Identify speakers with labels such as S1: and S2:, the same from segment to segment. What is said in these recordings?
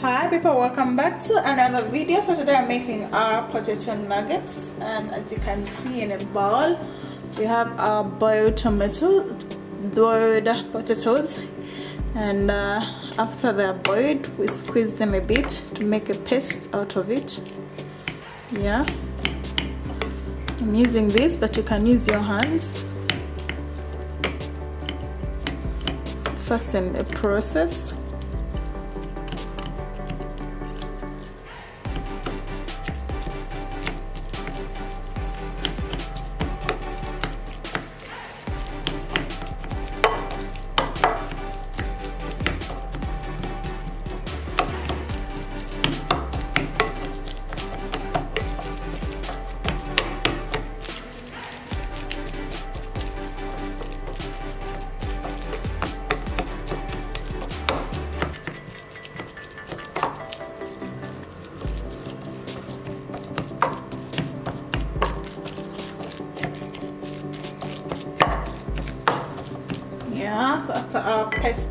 S1: hi people welcome back to another video. So today i'm making our potato nuggets and as you can see in a bowl we have our boiled tomato boiled potatoes and uh, after they're boiled we squeeze them a bit to make a paste out of it. Yeah. I'm using this but you can use your hands. First in the process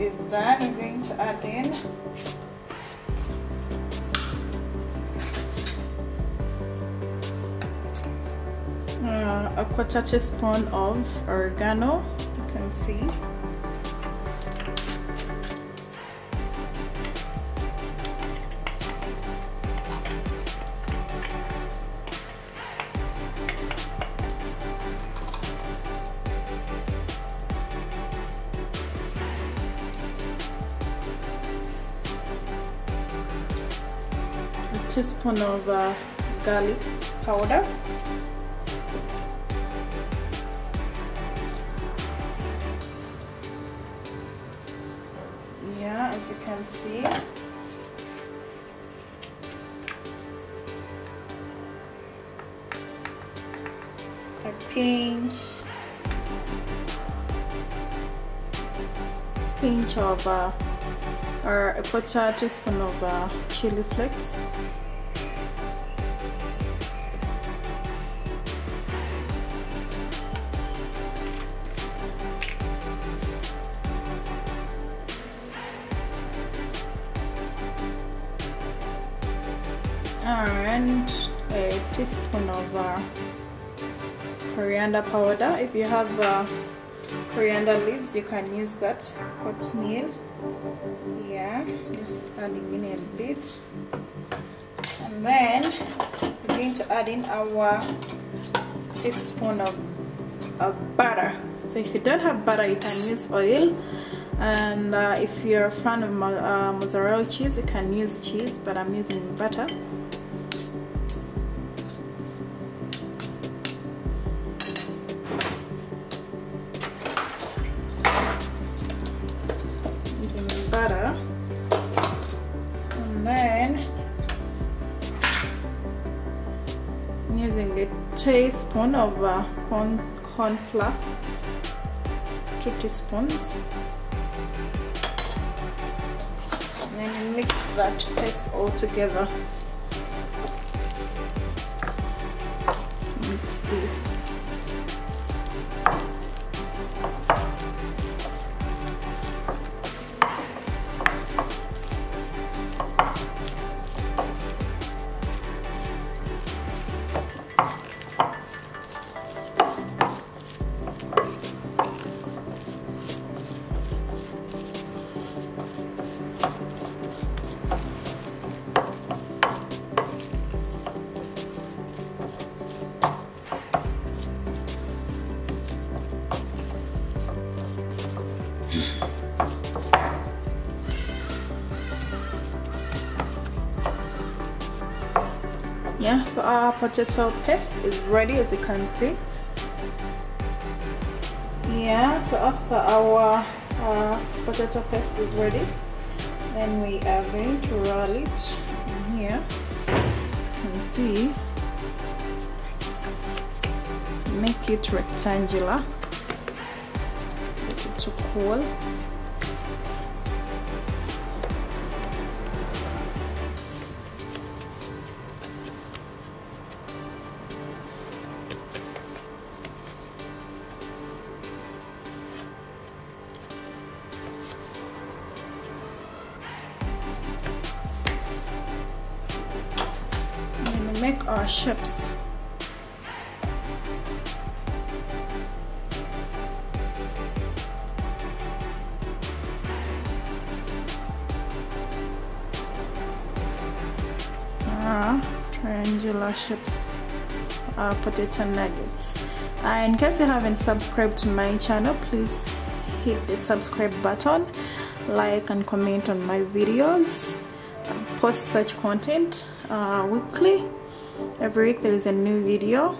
S1: is done. We're going to add in. Uh, a quarter teaspoon of oregano as you can see teaspoon of uh, garlic powder. Yeah as you can see. A pinch. Pinch of uh, or a quarter teaspoon of uh, chili flakes coriander powder. If you have uh, coriander leaves you can use that. Hot meal. Yeah just adding in a bit. And then we're going to add in our teaspoon of, of butter. So if you don't have butter you can use oil. And uh, if you're a fan of uh, mozzarella cheese you can use cheese but I'm using butter teaspoon of uh, corn, corn flour. Two teaspoons. And then mix that paste all together. Mix this potato paste is ready as you can see. Yeah so after our uh, potato paste is ready then we are going to roll it in here. As you can see make it rectangular get it to cool our shapes uh, triangular shapes uh, potato nuggets. Uh, in case you haven't subscribed to my channel please hit the subscribe button like and comment on my videos. I post such content uh, weekly every week there is a new video.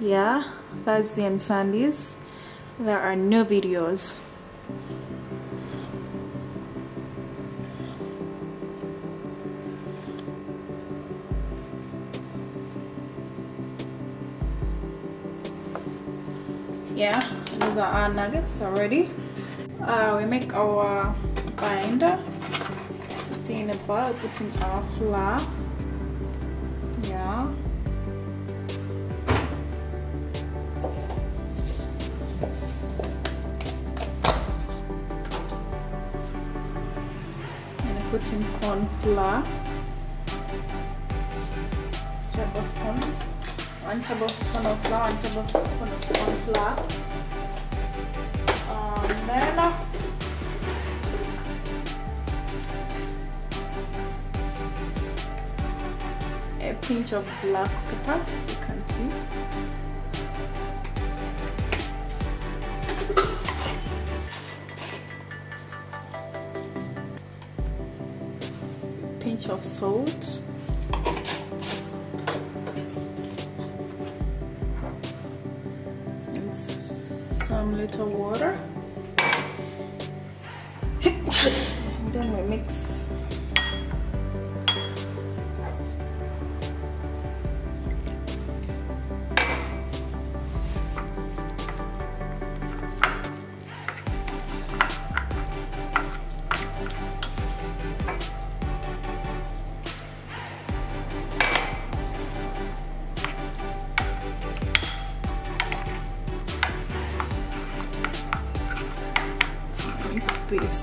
S1: Yeah Thursday and Sundays there are new videos. Yeah these are our nuggets already. Uh, we make our binder. See in a bowl putting our flour put in corn flour. Tablespoons one tablespoon of flour one tablespoon of corn flour. And then uh, a pinch of black pepper as you can see pinch of salt. And some little water mix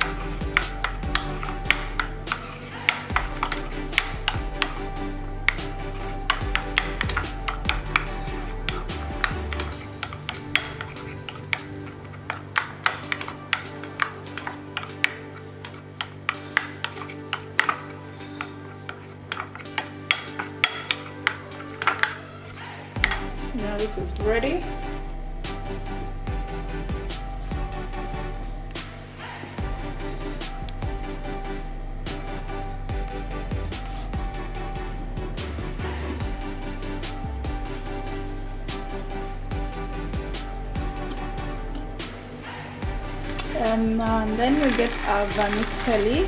S1: and uh, then we get our vermicelli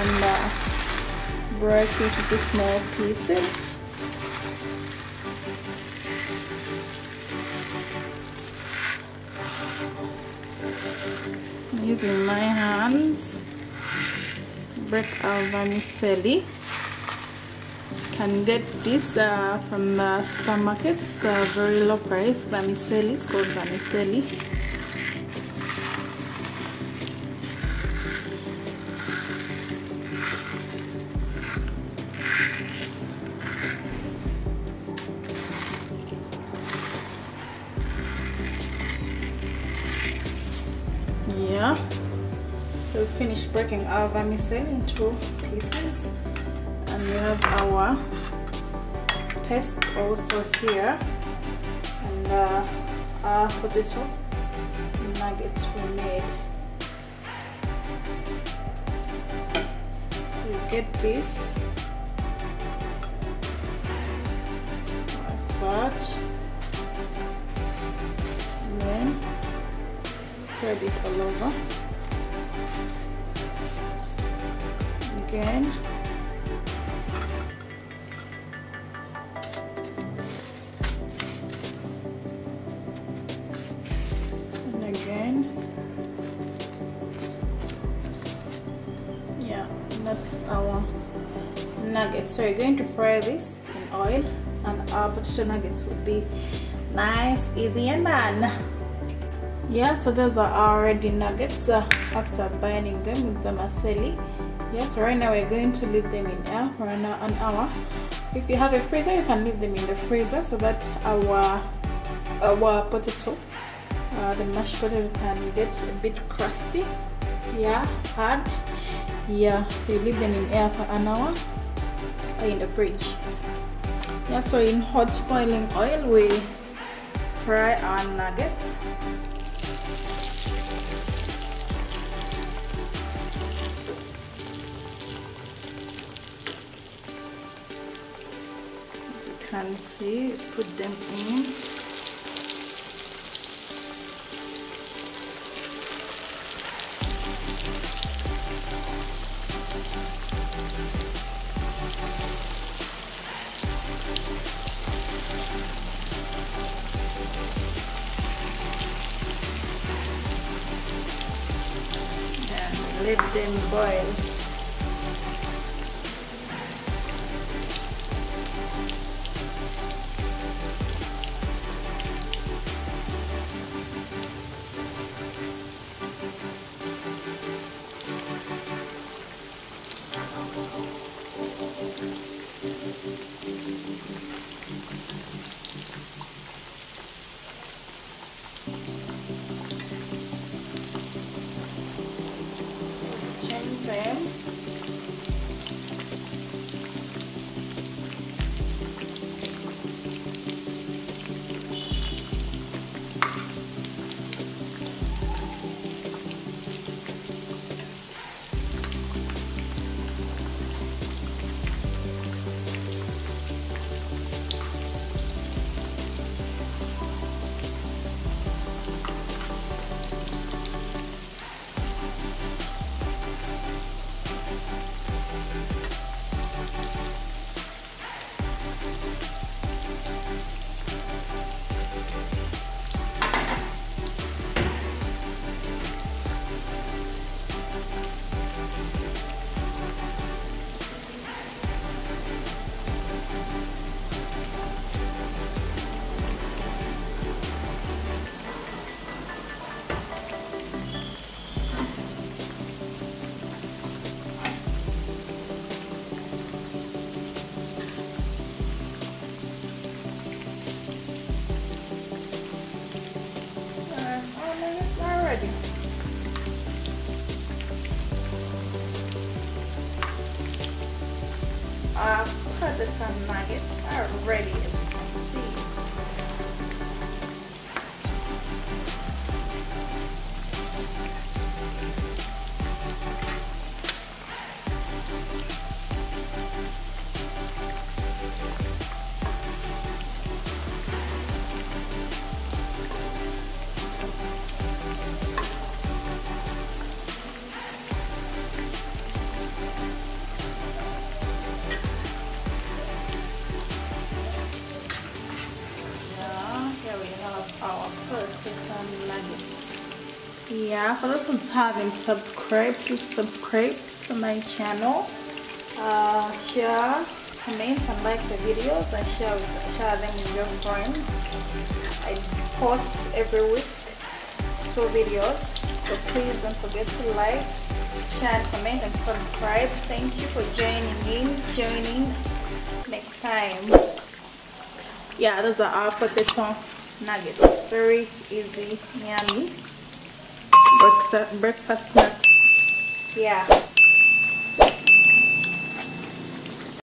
S1: and uh, break it into small pieces. Using my hands break our vermicelli can get this uh, from the supermarket. It's a very low price vermicelli it's called vermicelli finished breaking our vermicelli into pieces. And we have our paste also here. And uh, our potato nuggets we made. You get this. Like then spread it all over again and again. Yeah that's our nuggets. So we're going to fry this in oil and our potato nuggets will be nice easy and done. Yeah so those are already nuggets uh, after binding them with vermicelli yes right now we're going to leave them in air for an hour. If you have a freezer you can leave them in the freezer so that our our potato uh, the mashed potato can get a bit crusty. Yeah hard. Yeah so you leave them in air for an hour in the fridge. Yeah so in hot boiling oil we fry our nuggets can see put them in let them boil. Change Our potato nuggets are ready as Yeah, for haven't subscribed, please subscribe to my channel. Uh, share, comment, and like the videos, and share with, share them with your friends. I post every week two videos, so please don't forget to like, share, comment, and subscribe. Thank you for joining in. Joining next time yeah those are our potato nuggets very easy yummy breakfast breakfast snacks yeah